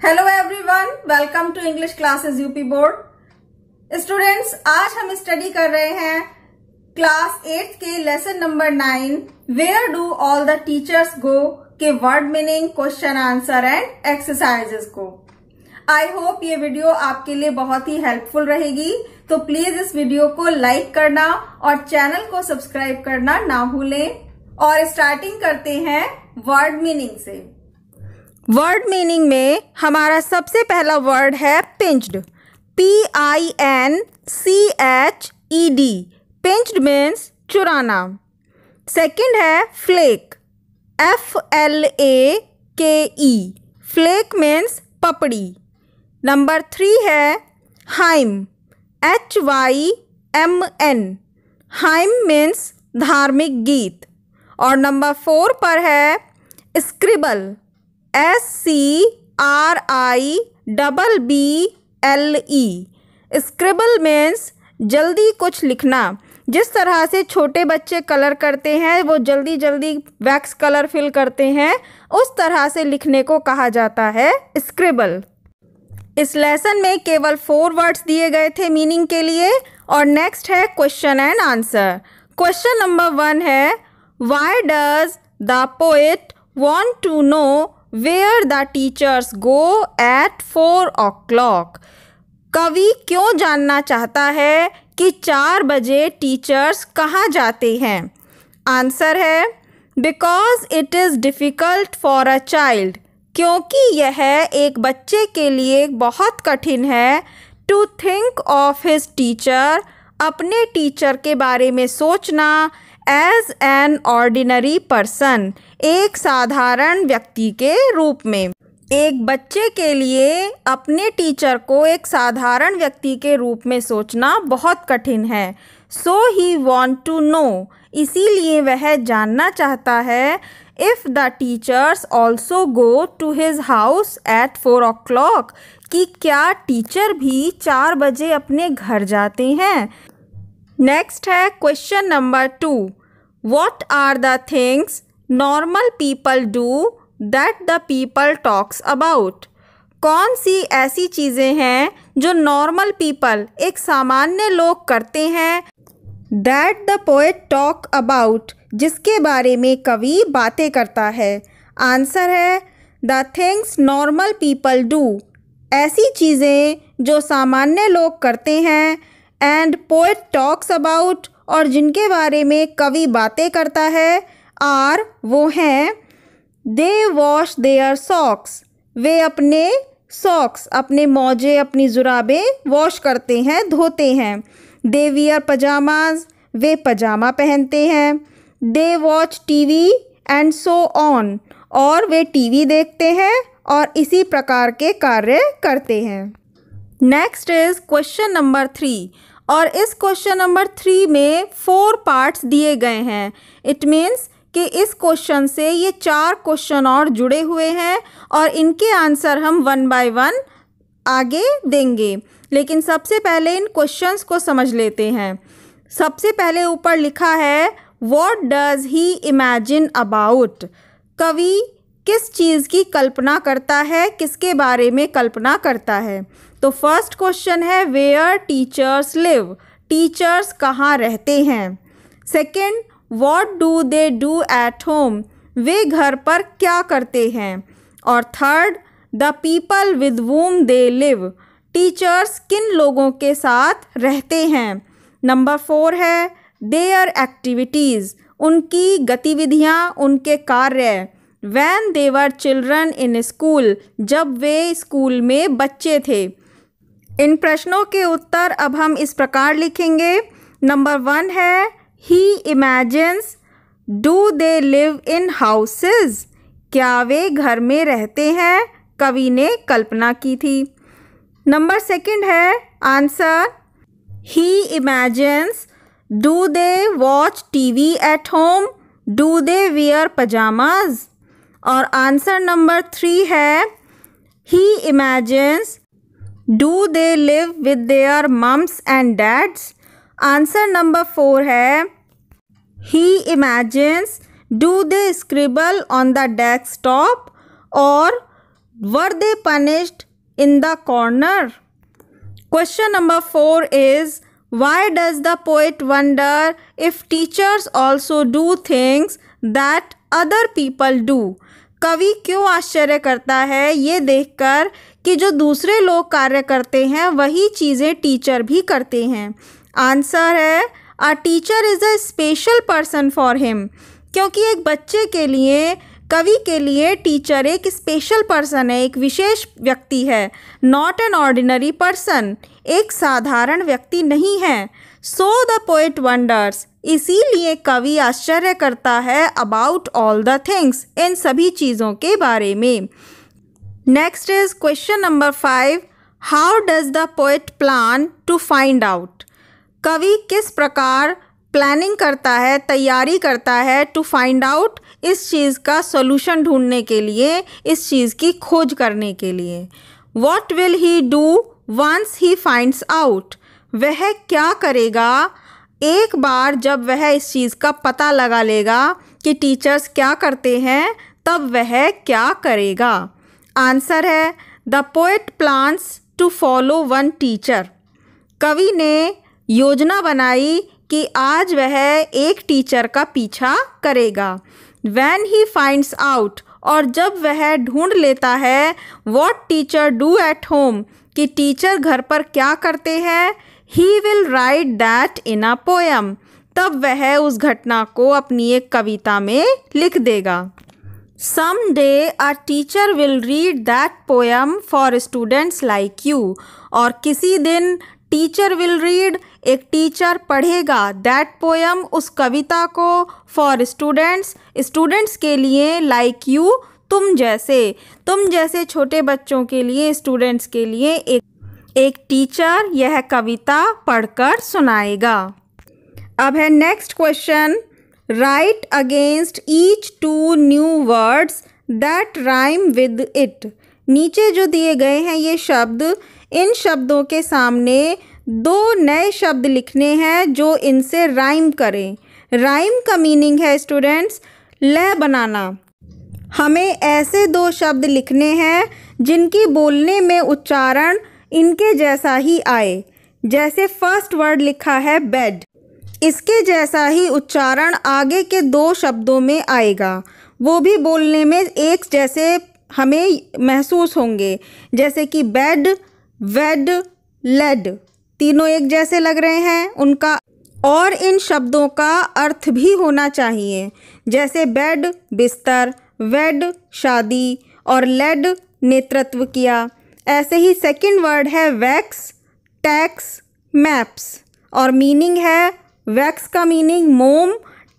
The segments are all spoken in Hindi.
Hello everyone welcome to English classes UP board students आज हम स्टडी कर रहे हैं क्लास एट के lesson number nine where do all the teachers go के word meaning question answer and exercises को. आई होप ये वीडियो आपके लिए बहुत ही हेल्पफुल रहेगी. तो प्लीज़ इस वीडियो को लाइक करना और चैनल को सब्सक्राइब करना ना भूलें. और स्टार्टिंग करते हैं वर्ड मीनिंग से. वर्ड मीनिंग में हमारा सबसे पहला वर्ड है pinched P I N C H E D pinched means चुराना. सेकंड है flake F L A K E flake means पपड़ी. नंबर थ्री है hymn H Y M N hymn means धार्मिक गीत. और नंबर फोर पर है scribble S C R I double B L E scribble means जल्दी कुछ लिखना। जिस तरह से छोटे बच्चे कलर करते हैं, वो जल्दी जल्दी वैक्स कलर फिल करते हैं, उस तरह से लिखने को कहा जाता है स्क्रिबल इस लेसन में केवल फोर वर्ड्स दिए गए थे मीनिंग के लिए, और नेक्स्ट है question and answer question number one है why does the poet want to know where the teachers go at four o'clock कवि क्यों जानना चाहता है कि चार बजे टीचर्स कहाँ जाते हैं? आंसर है because it is difficult for a child क्योंकि यह एक बच्चे के लिए बहुत कठिन है to think of his teacher अपने टीचर के बारे में सोचना एज एन ऑर्डिनरी पर्सन एक साधारण व्यक्ति के रूप में। एक बच्चे के लिए अपने टीचर को एक साधारण व्यक्ति के रूप में सोचना बहुत कठिन है। So he want to know इसीलिए वह जानना चाहता है if the teachers also go to his house at four o'clock कि क्या टीचर भी चार बजे अपने घर जाते हैं? नेक्स्ट है question number two what are the things normal people do that the people talks about कौन सी ऐसी चीज़ें हैं जो नॉर्मल पीपल एक सामान्य लोग करते हैं that the poet talk about जिसके बारे में कवि बातें करता है? आंसर है the things normal people do ऐसी चीज़ें जो सामान्य लोग करते हैं एंड पोएट टॉक्स अबाउट और जिनके बारे में कवि बातें करता है आर, वो हैं। They wash their socks. वे अपने सॉक्स, अपने मोजे, अपनी जुराबें वॉश करते हैं, धोते हैं। दे वियर पजामाज। वे पजामा पहनते हैं। They watch TV and so on. और वे टीवी देखते हैं और इसी प्रकार के कार्य करते हैं। Next is question number three और इस क्वेश्चन नंबर थ्री में फोर पार्ट्स दिए गए हैं। इट मीन्स कि इस क्वेश्चन से ये चार क्वेश्चन और जुड़े हुए हैं और इनके आंसर हम वन बाय वन आगे देंगे। लेकिन सबसे पहले इन क्वेश्चंस को समझ लेते हैं। सबसे पहले ऊपर लिखा है what does he imagine about कवि किस चीज़ की कल्पना करता है, किसके बारे में कल्पना करता है? तो फ़र्स्ट क्वेश्चन है वेयर टीचर्स लिव टीचर्स कहाँ रहते हैं? Second what do they do at home वे घर पर क्या करते हैं? और third the people with whom they live teachers किन लोगों के साथ रहते हैं? नंबर फोर है देयर एक्टिविटीज़ उनकी गतिविधियाँ, उनके कार्य। When their children in school जब वे स्कूल में बच्चे थे इन प्रश्नों के उत्तर अब हम इस प्रकार लिखेंगे। नंबर वन है he imagines do they live in houses क्या वे घर में रहते हैं? कवि ने कल्पना की थी। नंबर सेकंड है answer he imagines do they watch TV at home do they wear pyjamas और आंसर नंबर थ्री है he imagines Do they live with their mums and dads? Answer number 4 है He imagines Do they scribble on the desktop or were they punished in the corner? Question number 4 is Why does the poet wonder if teachers also do things that other people do? कवि क्यों आश्चर्य करता है ये देखकर कि जो दूसरे लोग कार्य करते हैं, वही चीज़ें टीचर भी करते हैं। आंसर है a teacher is a special person for him क्योंकि एक बच्चे के लिए, कवि के लिए टीचर एक स्पेशल पर्सन है, एक विशेष व्यक्ति है नॉट एन ऑर्डिनरी पर्सन एक साधारण व्यक्ति नहीं है। सो द पोइट वंडर्स इसीलिए कवि आश्चर्य करता है about all the things in सभी चीज़ों के बारे में। Next is question number five how does the poet plan to find out कवि किस प्रकार प्लानिंग करता है, तैयारी करता है टू फाइंड आउट इस चीज़ का सोल्यूशन ढूँढने के लिए, इस चीज़ की खोज करने के लिए। What will he do once he finds out. वह क्या करेगा? एक बार जब वह इस चीज़ का पता लगा लेगा कि टीचर्स क्या करते हैं, तब वह क्या करेगा? आंसर है, the poet plans to follow one teacher. कवि ने योजना बनाई कि आज वह एक टीचर का पीछा करेगा। वैन ही फाइंड्स आउट और जब वह ढूंढ लेता है what teacher do at home कि टीचर घर पर क्या करते हैं? He will write that in a poem तब वह उस घटना को अपनी एक कविता में लिख देगा। Some day a teacher will read that poem for students like you और किसी दिन टीचर विल रीड एक टीचर पढ़ेगा दैट पोएम उस कविता को फॉर स्टूडेंट्स स्टूडेंट्स के लिए लाइक like यू तुम जैसे तुम जैसे छोटे बच्चों के लिए स्टूडेंट्स के लिए एक एक टीचर यह कविता पढ़कर सुनाएगा। अब है next question write against each two new words that rhyme with it नीचे जो दिए गए हैं ये शब्द, इन शब्दों के सामने दो नए शब्द लिखने हैं जो इनसे राइम करें। राइम का मीनिंग है स्टूडेंट्स लय बनाना। हमें ऐसे दो शब्द लिखने हैं जिनकी बोलने में उच्चारण इनके जैसा ही आए। जैसे फ़र्स्ट वर्ड लिखा है बेड इसके जैसा ही उच्चारण आगे के दो शब्दों में आएगा। वो भी बोलने में एक जैसे हमें महसूस होंगे। जैसे कि बेड वेड लेड तीनों एक जैसे लग रहे हैं। उनका और इन शब्दों का अर्थ भी होना चाहिए। जैसे बेड बिस्तर वेड शादी और लेड नेतृत्व किया। ऐसे ही सेकंड वर्ड है वैक्स, टैक्स, मैप्स। और मीनिंग है, वैक्स का मीनिंग मोम,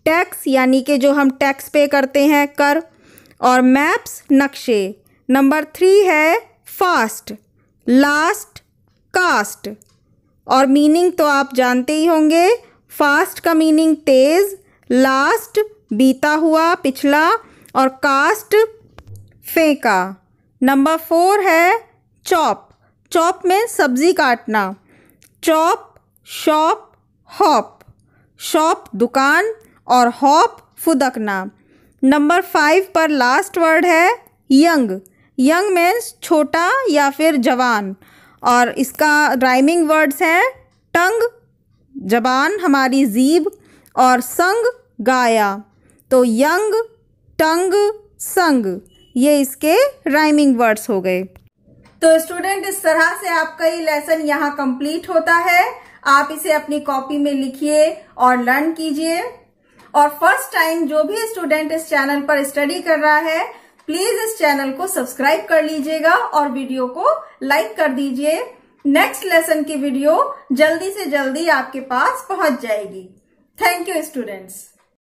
टैक्स, यानी कि जो हम टैक्स पे करते हैं, कर। और मैप्स, नक्शे। नंबर थ्री है फास्ट लास्ट कास्ट और मीनिंग तो आप जानते ही होंगे फास्ट का मीनिंग तेज़ लास्ट बीता हुआ, पिछला। और कास्ट फेंका। नंबर फोर है चॉप। चॉप में सब्ज़ी काटना। Chop, shop, hop. शॉप, दुकान और हॉप, फुदकना। नंबर फाइव पर लास्ट वर्ड है यंग। यंग मीन्स छोटा या फिर जवान। और इसका राइमिंग वर्ड्स हैं टंग, जबान हमारी जीब और संग, गाया। तो यंग टंग संग। ये इसके राइमिंग वर्ड्स हो गए। तो स्टूडेंट इस तरह से आपका ये लेसन यहाँ कंप्लीट होता है। आप इसे अपनी कॉपी में लिखिए और लर्न कीजिए। और फ़र्स्ट टाइम जो भी स्टूडेंट इस चैनल पर स्टडी कर रहा है प्लीज़ इस चैनल को सब्सक्राइब कर लीजिएगा और वीडियो को लाइक कर दीजिए। नेक्स्ट लेसन की वीडियो जल्दी से जल्दी आपके पास पहुँच जाएगी। Thank you students